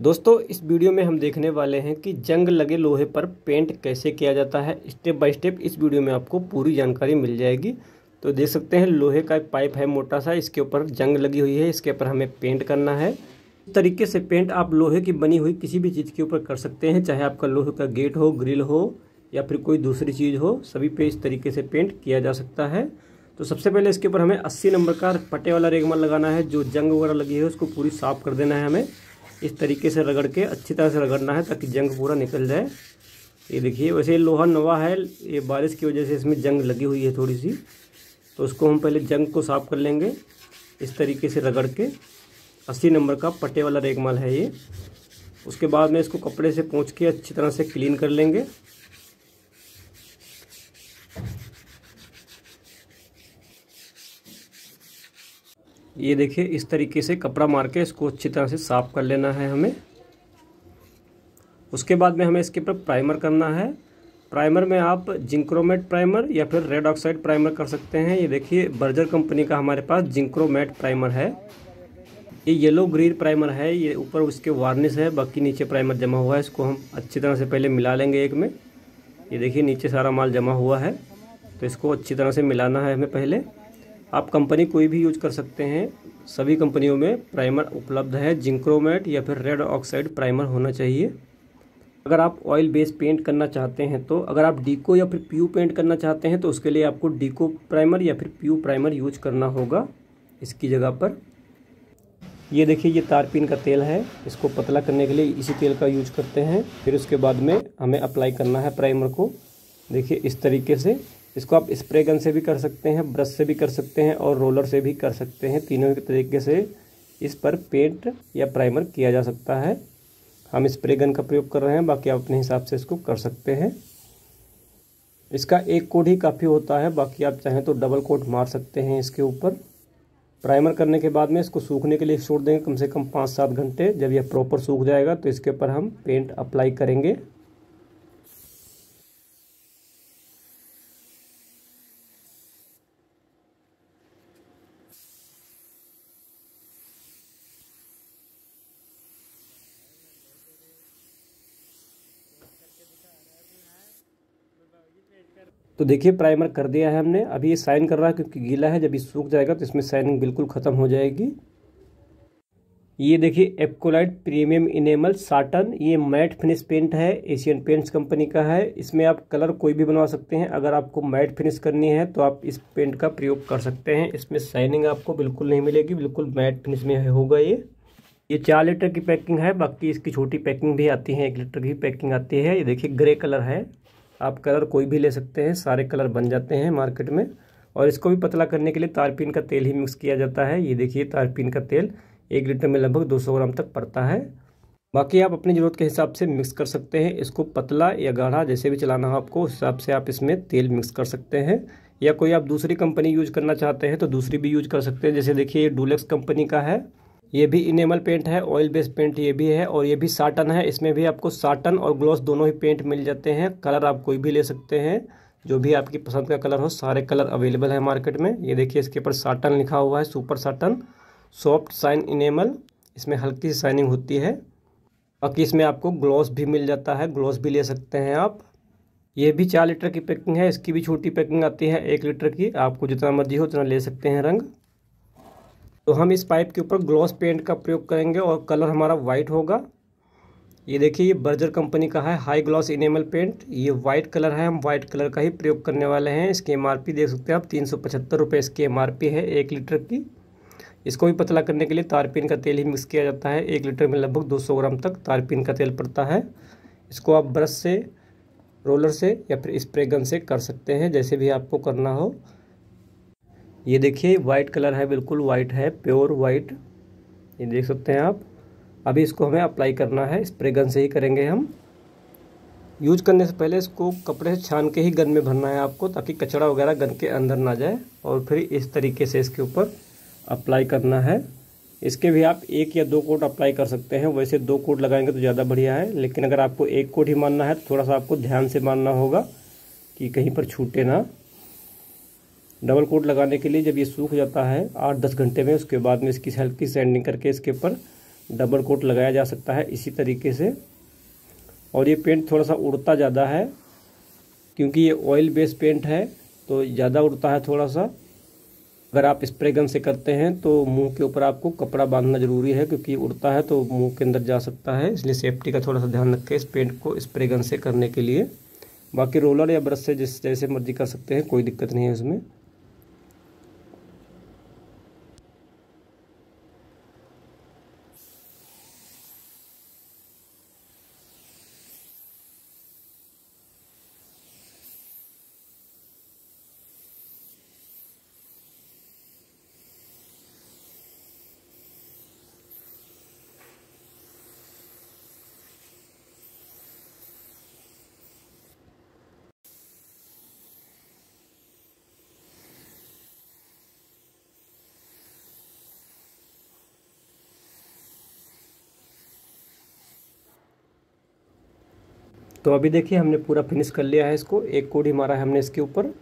दोस्तों, इस वीडियो में हम देखने वाले हैं कि जंग लगे लोहे पर पेंट कैसे किया जाता है। स्टेप बाय स्टेप इस वीडियो में आपको पूरी जानकारी मिल जाएगी। तो देख सकते हैं, लोहे का एक पाइप है मोटा सा, इसके ऊपर जंग लगी हुई है, इसके ऊपर हमें पेंट करना है। इस तरीके से पेंट आप लोहे की बनी हुई किसी भी चीज़ के ऊपर कर सकते हैं, चाहे आपका लोहे का गेट हो ग्रिल हो, या फिर कोई दूसरी चीज़ हो, सभी पे इस तरीके से पेंट किया जा सकता है। तो सबसे पहले इसके ऊपर हमें 80 नंबर का पट्टे वाला रेगमाल लगाना है, जो जंग वगैरह लगी है, उसको पूरी साफ़ कर देना है हमें। इस तरीके से रगड़ के, अच्छी तरह से रगड़ना है ताकि जंग पूरा निकल जाए। ये देखिए, वैसे लोहा नवा है, ये बारिश की वजह से इसमें जंग लगी हुई है थोड़ी सी। तो उसको हम पहले जंग को साफ़ कर लेंगे, इस तरीके से रगड़ के। अस्सी नंबर का पट्टे वाला रेगमाल है ये। उसके बाद में इसको कपड़े से पोंछ के अच्छी तरह से क्लीन कर लेंगे। ये देखिए, इस तरीके से कपड़ा मार के इसको अच्छी तरह से साफ़ कर लेना है हमें। उसके बाद में हमें इसके ऊपर प्राइमर करना है। प्राइमर में आप जिंक्रोमेट प्राइमर या फिर रेड ऑक्साइड प्राइमर कर सकते हैं। ये देखिए, बर्जर कंपनी का हमारे पास जिंक्रोमेट प्राइमर है। ये येलो ग्रीन प्राइमर है। ये ऊपर उसके वार्निश है, बाकी नीचे प्राइमर जमा हुआ है। इसको हम अच्छी तरह से पहले मिला लेंगे एक में। ये देखिए, नीचे सारा माल जमा हुआ है। तो इसको अच्छी तरह से मिलाना है हमें पहले। आप कंपनी कोई भी यूज़ कर सकते हैं। सभी कंपनियों में प्राइमर उपलब्ध है। जिंक्रोमेट या फिर रेड ऑक्साइड प्राइमर होना चाहिए। अगर आप ऑयल बेस पेंट करना चाहते हैं तो अगर आप डीको या फिर प्यू पेंट करना चाहते हैं तो उसके लिए आपको डीको प्राइमर या फिर प्यू प्राइमर यूज़ करना होगा इसकी जगह पर। ये देखिए, ये तारपीन का तेल है। इसको पतला करने के लिए इसी तेल का यूज़ करते हैं। फिर उसके बाद में हमें अप्लाई करना है प्राइमर को। देखिए, इस तरीके से इसको आप स्प्रे गन से भी कर सकते हैं ब्रश से भी कर सकते हैं और रोलर से भी कर सकते हैं। तीनों तरीके से इस पर पेंट या प्राइमर किया जा सकता है। हम स्प्रे गन का प्रयोग कर रहे हैं, बाकी आप अपने हिसाब से इसको कर सकते हैं। इसका एक कोट ही काफ़ी होता है, बाकी आप चाहें तो डबल कोट मार सकते हैं इसके ऊपर। प्राइमर करने के बाद में इसको सूखने के लिए छोड़ देंगे, कम से कम पाँच सात घंटे। जब यह प्रॉपर सूख जाएगा तो इसके ऊपर हम पेंट अप्लाई करेंगे। तो देखिए प्राइमर कर दिया है हमने। अभी ये साइन कर रहा है क्योंकि गीला है, जब ये सूख जाएगा तो इसमें साइनिंग बिल्कुल ख़त्म हो जाएगी। ये देखिए एप्कोलाइट प्रीमियम इनेमल साटन ये मैट फिनिश पेंट है एशियन पेंट्स कंपनी का है। इसमें आप कलर कोई भी बनवा सकते हैं। अगर आपको मैट फिनिश करनी है तो आप इस पेंट का प्रयोग कर सकते हैं। इसमें शाइनिंग आपको बिल्कुल नहीं मिलेगी, बिल्कुल मैट फिनिश में होगा ये। ये चार लीटर की पैकिंग है, बाकी इसकी छोटी पैकिंग भी आती है, एक लीटर की पैकिंग आती है। ये देखिए ग्रे कलर है। आप कलर कोई भी ले सकते हैं, सारे कलर बन जाते हैं मार्केट में। और इसको भी पतला करने के लिए तारपीन का तेल ही मिक्स किया जाता है। ये देखिए तारपीन का तेल एक लीटर में लगभग 200 ग्राम तक पड़ता है। बाकी आप अपनी ज़रूरत के हिसाब से मिक्स कर सकते हैं। इसको पतला या गाढ़ा जैसे भी चलाना हो आपको, उस हिसाब से आप इसमें तेल मिक्स कर सकते हैं। या कोई आप दूसरी कंपनी यूज़ करना चाहते हैं तो दूसरी भी यूज़ कर सकते हैं। जैसे देखिए ये डुलेक्स कंपनी का है। ये भी इनेमल पेंट है ऑयल बेस्ड पेंट ये भी है और ये भी साटन है। इसमें भी आपको साटन और ग्लॉस दोनों ही पेंट मिल जाते हैं। कलर आप कोई भी ले सकते हैं। जो भी आपकी पसंद का कलर हो, सारे कलर अवेलेबल है मार्केट में। ये देखिए, इसके ऊपर साटन लिखा हुआ है super satin soft shine enamel इसमें हल्की सी साइनिंग होती है। बाकी इसमें आपको ग्लॉस भी मिल जाता है। ग्लॉस भी ले सकते हैं आप। ये भी चार लीटर की पैकिंग है। इसकी भी छोटी पैकिंग आती है, एक लीटर की। आपको जितना मर्ज़ी हो उतना ले सकते हैं रंग। तो हम इस पाइप के ऊपर ग्लॉस पेंट का प्रयोग करेंगे और कलर हमारा वाइट होगा। ये देखिए, ये बर्जर कंपनी का है, हाई ग्लॉस इनेमल पेंट। ये वाइट कलर है, हम वाइट कलर का ही प्रयोग करने वाले हैं। इसकी एमआरपी देख सकते हैं आप, तीन सौ पचहत्तर रुपये इसकी एमआरपी है, एक लीटर की। इसको भी पतला करने के लिए तारपीन का तेल ही मिक्स किया जाता है। एक लीटर में लगभग दो सौ ग्राम तक तारपीन का तेल पड़ता है। इसको आप ब्रश से, रोलर से या फिर स्प्रे गन से कर सकते हैं, जैसे भी आपको करना हो। ये देखिए वाइट कलर है, बिल्कुल वाइट है प्योर वाइट ये देख सकते हैं आप। अभी इसको हमें अप्लाई करना है स्प्रे गन से ही करेंगे हम। यूज़ करने से पहले इसको कपड़े से छान के ही गन में भरना है आपको, ताकि कचरा वगैरह गन के अंदर ना जाए। और फिर इस तरीके से इसके ऊपर अप्लाई करना है। इसके भी आप एक या दो कोट अप्लाई कर सकते हैं। वैसे दो कोट लगाएँगे तो ज़्यादा बढ़िया है, लेकिन अगर आपको एक कोट ही मानना है तो थोड़ा सा आपको ध्यान से मानना होगा कि कहीं पर छूटे ना। डबल कोट लगाने के लिए जब ये सूख जाता है, आठ दस घंटे में, उसके बाद में इसकी हल्की सैंडिंग करके इसके ऊपर डबल कोट लगाया जा सकता है इसी तरीके से। और ये पेंट थोड़ा सा उड़ता ज़्यादा है, क्योंकि ये ऑयल बेस्ड पेंट है तो ज़्यादा उड़ता है थोड़ा सा अगर आप स्प्रे गन से करते हैं तो मुँह के ऊपर आपको कपड़ा बांधना ज़रूरी है, क्योंकि उड़ता है तो मुँह के अंदर जा सकता है। इसलिए सेफ्टी का थोड़ा सा ध्यान रखें इस पेंट को स्प्रे गन से करने के लिए। बाकी रोलर या ब्रश से जिस जैसे मर्ज़ी कर सकते हैं, कोई दिक्कत नहीं है इसमें। तो अभी देखिए हमने पूरा फिनिश कर लिया है इसको। एक कोड ही मारा है हमने इसके ऊपर।